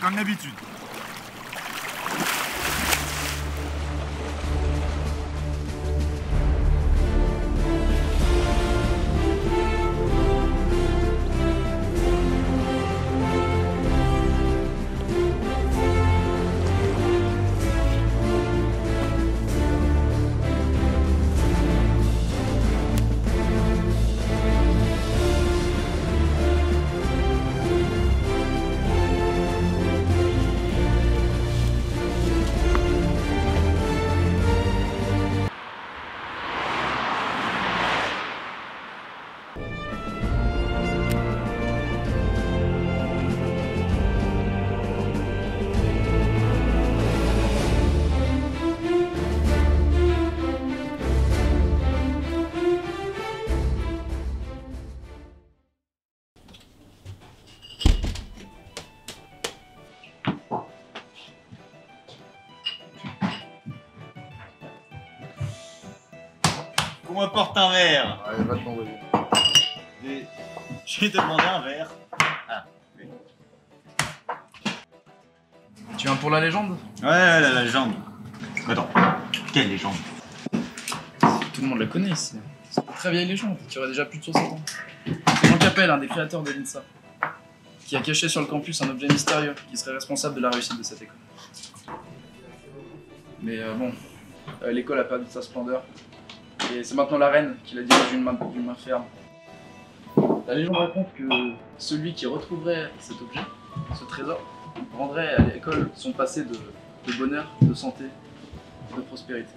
Comme d'habitude. Qu'on m'apporte un verre. Allez, va t'envoyer. Et J'ai demandé un verre. Ah, oui. Tu viens pour la légende? Ouais, la légende. Attends, quelle légende? Tout le monde la connaît ici. C'est une très vieille légende qui aurait déjà plus de 60 ans. C'est Jean Capel, un des créateurs de l'INSA, qui a caché sur le campus un objet mystérieux qui serait responsable de la réussite de cette école. Mais euh, bon, euh, l'école a perdu sa splendeur. Et c'est maintenant la reine qui la dirige d'une main, d'une main ferme. La légende raconte que celui qui retrouverait cet objet, ce trésor, rendrait à l'école son passé de, de bonheur, de santé, de prospérité.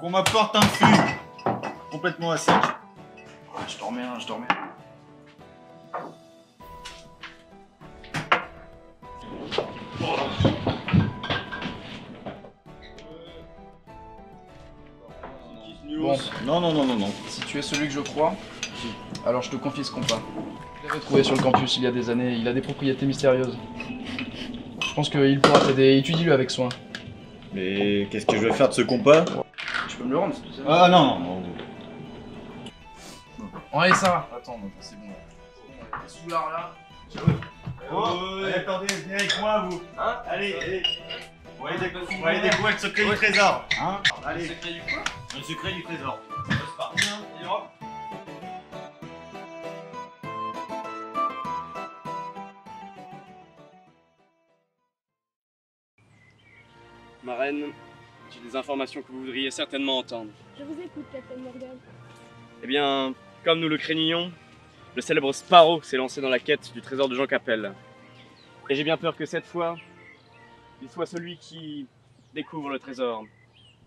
Qu'on m'apporte un fût. Complètement à sec. Je remets un, je t'en remets Non, non, non, non, non. Si tu es celui que je crois, alors je te confie ce compas. Je l'avais trouvé sur le campus il y a des années, il a des propriétés mystérieuses. Je pense qu'il pourra t'aider, étudie-le avec soin. Mais qu'est-ce que je vais faire de ce compas? Tu peux me le rendre, c'est tout ça. Ah non, non, non. Allez, ça va. Attends, c'est bon. C'est bon, les soulards là. Oh, allez, attendez, venez avec moi, vous. Hein? Allez, allez. Aller décou- on va aller découvrir le secret du trésor. Hein Allez, secret du quoi? Le secret du trésor. C'est parti, hein. Ma reine, j'ai des informations que vous voudriez certainement entendre. Je vous écoute, Captain Morgan. Eh bien, comme nous le craignions, le célèbre Sparrow s'est lancé dans la quête du trésor de Jean Capel. Et j'ai bien peur que cette fois, il soit celui qui découvre le trésor.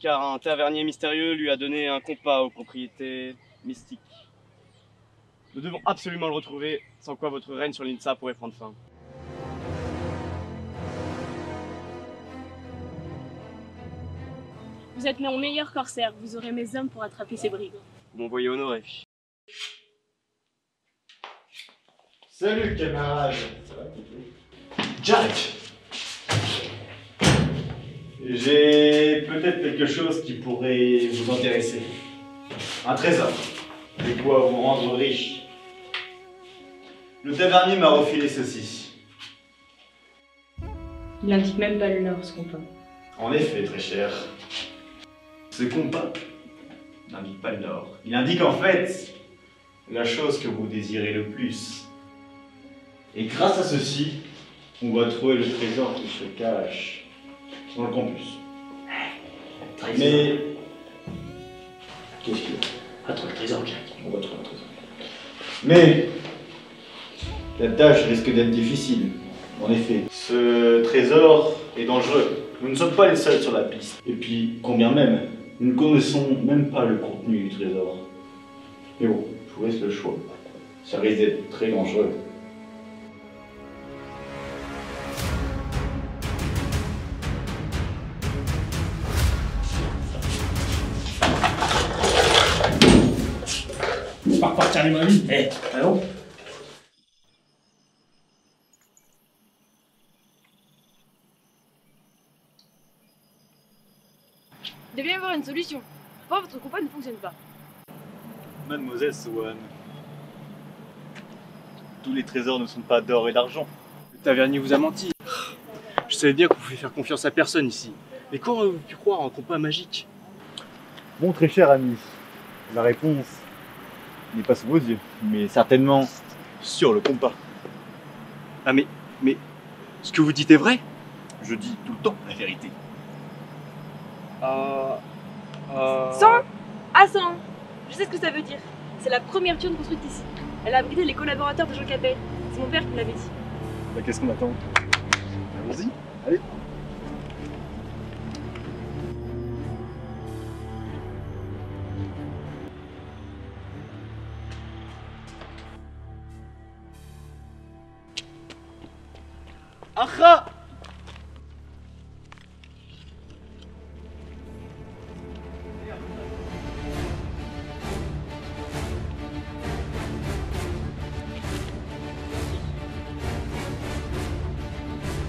Car un tavernier mystérieux lui a donné un compas aux propriétés mystiques. Nous devons absolument le retrouver, sans quoi votre règne sur l'INSA pourrait prendre fin. Vous êtes mon meilleur corsaire, vous aurez mes hommes pour attraper ces brigands. Vous m'envoyez honoré. Salut, camarade. Jack. J'ai peut-être quelque chose qui pourrait vous intéresser. Un trésor. De quoi vous rendre riche. Le tavernier m'a refilé ceci. Il n'indique même pas le nord, ce compas. En effet, très cher. Ce compas n'indique pas le nord. Il indique en fait la chose que vous désirez le plus. Et grâce à ceci, on va trouver le trésor qui se cache dans le campus. Mais Qu'est-ce qu'il y a? Attends, le trésor, Jack. on va trouver un trésor. Mais la tâche risque d'être difficile. En effet, ce trésor est dangereux. Nous ne sommes pas les seuls sur la piste. Et puis, combien même, nous ne connaissons même pas le contenu du trésor. Mais bon, je vous laisse le choix. Ça risque d'être très dangereux. Par partir les mains vides. Eh, allô Il bien y avoir une solution. Pourquoi votre compas ne fonctionne pas Mademoiselle Swan, tous les trésors ne sont pas d'or et d'argent. Le tavernier vous a menti. Je savais bien qu'on pouvait faire confiance à personne ici. Mais comment avez-vous pu croire en un compas magique? Bon, très cher ami, la réponse n'est pas sous vos yeux, mais certainement sur le compas. Ah mais, mais, ce que vous dites est vrai Je dis tout le temps la vérité. Euh... euh... Sang Ah, sang Je sais ce que ça veut dire. C'est la première turne construite ici. Elle a abrité les collaborateurs de Jean Capel. C'est mon père qui me l'avait dit. Bah, Qu'est-ce qu'on attend? Allons-y, allez. Akha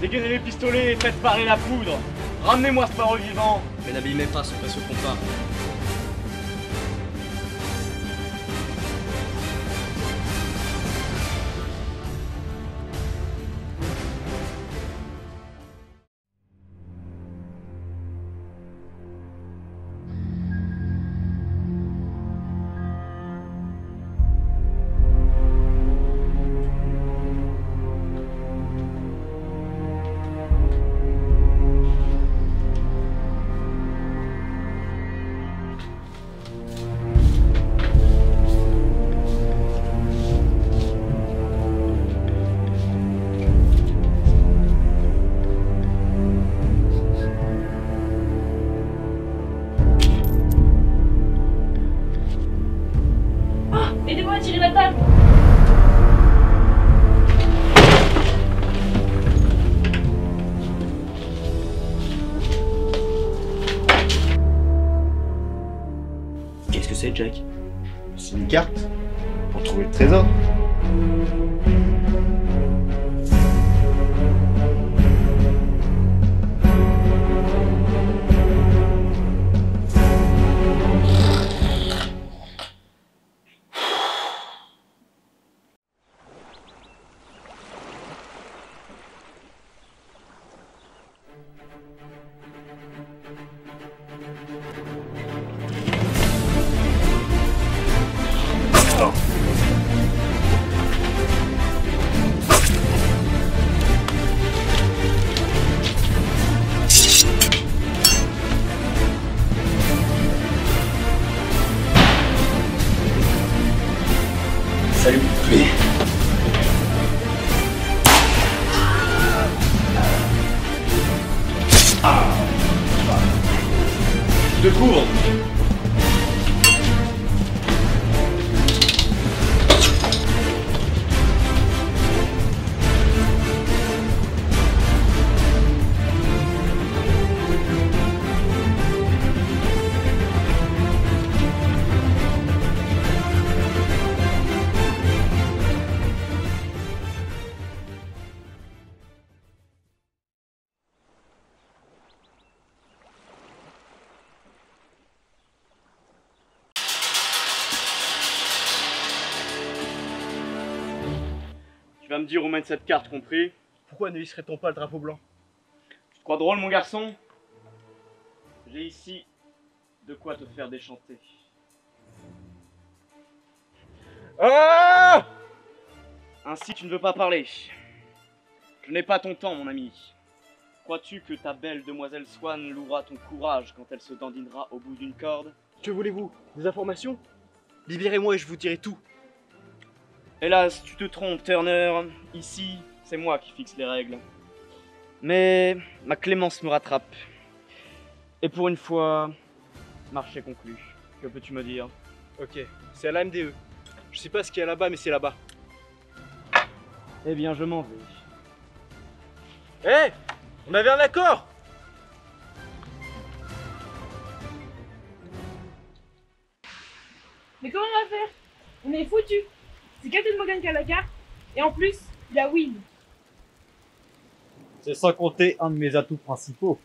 Dégainez les pistolets et faites parer la poudre. Ramenez-moi ce paro vivant. Mais n'abîmez pas son précieux compas. C'est une carte pour trouver le trésor. Salut, mais... De couvre me dire où mène cette carte, compris? Pourquoi ne hisserait-on pas le drapeau blanc? Tu te crois drôle, mon garçon? J'ai ici de quoi te faire déchanter. Ah Ainsi, tu ne veux pas parler. Je n'ai pas ton temps, mon ami. Crois-tu que ta belle demoiselle Swan louera ton courage quand elle se dandinera au bout d'une corde? Que voulez-vous? Des informations? Libérez-moi et je vous dirai tout. Hélas, tu te trompes, Turner. Ici, c'est moi qui fixe les règles. Mais ma clémence me rattrape. Et pour une fois, marché conclu. Que peux-tu me dire? Ok, c'est à la MDE. Je sais pas ce qu'il y a là-bas, mais c'est là-bas. Eh bien, je m'en vais. Hé On avait un accord Mais comment on va faire? On est foutus C'est Captain Morgan qui a la carte, et en plus, il a Will. C'est sans compter un de mes atouts principaux.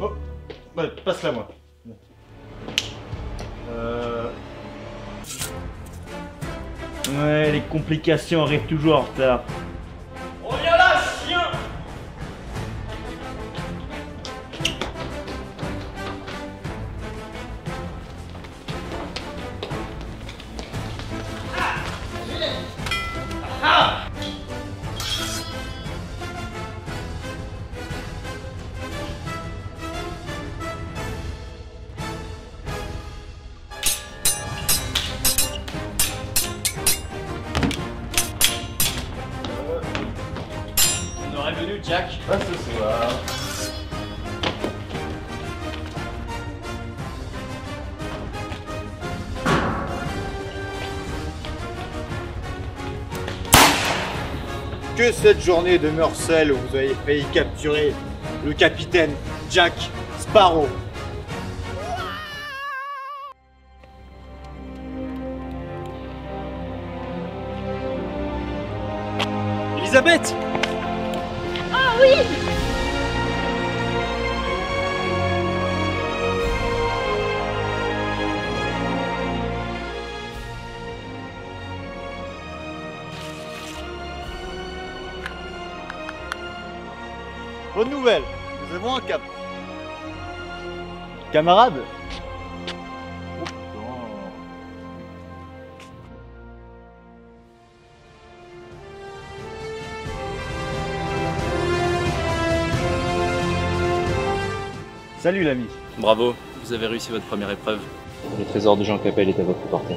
Oh Ouais, passe-la moi. Euh... Ouais, les complications arrivent toujours en retard. Que cette journée demeure celle où vous avez failli capturer le capitaine Jack Sparrow. Elisabeth Ah oui Bonne nouvelle, nous avons un cap. Camarade Oh putain. Salut l'ami. Bravo, vous avez réussi votre première épreuve. Le trésor de Jean Capel est à votre portée.